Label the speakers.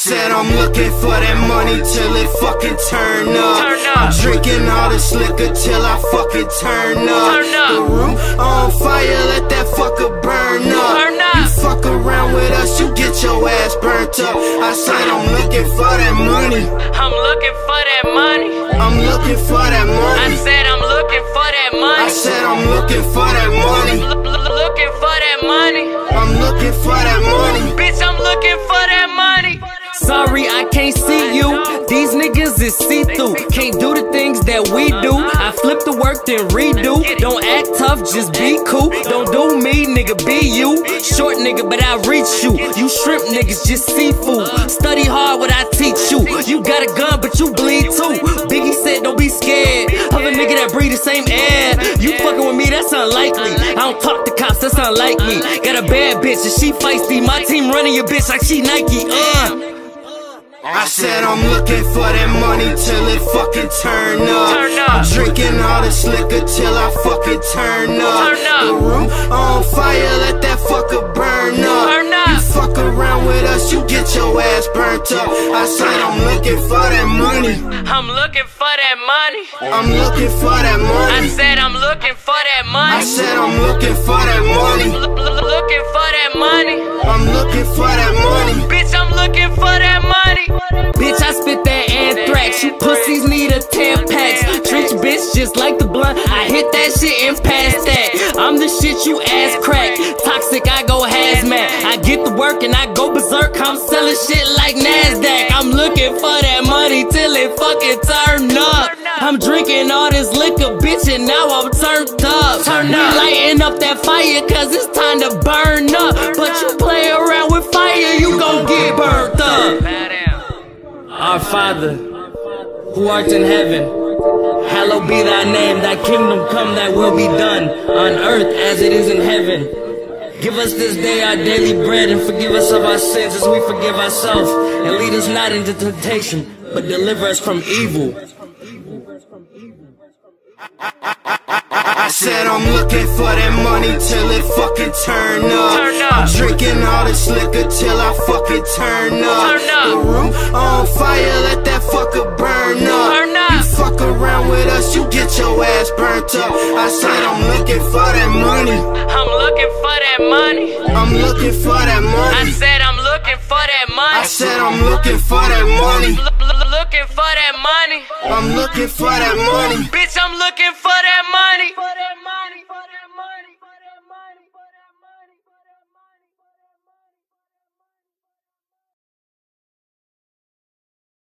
Speaker 1: Said I'm looking for that money till it fucking turn up.
Speaker 2: Turn up.
Speaker 1: I'm drinking all this liquor till I fucking turn up.
Speaker 2: Turn up.
Speaker 1: The room on fire, let that fucker burn up.
Speaker 2: Turn up.
Speaker 1: You fuck around with us, you get your ass burnt up. I said I'm looking for that money.
Speaker 2: I'm looking for that money.
Speaker 1: I'm looking for that money.
Speaker 2: I said I'm looking for that money.
Speaker 1: I said I'm looking for that money.
Speaker 2: L- looking for that money.
Speaker 1: I'm looking for that
Speaker 3: is see through. Can't do the things that we do. I flip the work, then redo. Don't act tough, just be cool. Don't do me, nigga, be you. Short nigga, but I reach you. You shrimp niggas, just seafood. Study hard what I teach you. You got a gun, but you bleed too. Biggie said, don't be scared of a nigga that breathe the same air. You fucking with me, that's unlikely. I don't talk to cops, that's unlike me. Got a bad bitch and she feisty. My team running your bitch like she Nike. Uh.
Speaker 1: I said I'm looking for that money till it fucking turn up.
Speaker 2: Turn up.
Speaker 1: I'm drinking all this liquor till I fucking turn up.
Speaker 2: Turn up.
Speaker 1: The room on fire, let that fucker burn up.
Speaker 2: Turn up.
Speaker 1: You fuck around with us, you get your ass burnt up. I said I'm looking for that money.
Speaker 2: I'm looking for that money.
Speaker 1: I'm looking for that money.
Speaker 2: I said I'm looking for that money.
Speaker 1: I said I'm looking for that money.
Speaker 2: L- looking for that money.
Speaker 1: I'm looking for that money.
Speaker 3: Just like the blunt. I hit that shit and pass that. I'm the shit you ass crack. Toxic, I go hazmat. I get the work and I go berserk. I'm selling shit like NASDAQ. I'm looking for that money till it fucking turn up. I'm drinking all this liquor, bitch, and now I'm turned up.
Speaker 2: Turn
Speaker 3: we
Speaker 2: up.
Speaker 3: lighting up that fire, cause it's time to burn up. But you play around with fire, you gon' get burnt up. Our Father, who art in heaven, hallowed be thy name, thy kingdom come, thy will be done, on earth as it is in heaven. Give us this day our daily bread and forgive us of our sins as we forgive ourselves. And lead us not into temptation, but deliver us from evil.
Speaker 1: I said I'm looking for that money till it fucking turn up.
Speaker 2: Turn up.
Speaker 1: I'm drinking all this liquor till I fucking turn up.
Speaker 2: Turn up.
Speaker 1: The room on fire, let get your ass burnt up. I said I'm looking for that money.
Speaker 2: I'm looking for that money.
Speaker 1: I'm looking for that money.
Speaker 2: I said I'm looking for that money.
Speaker 1: I said I'm looking for that money.
Speaker 2: Looking for that money.
Speaker 1: I'm looking for that money.
Speaker 2: Bitch, I'm looking for that money.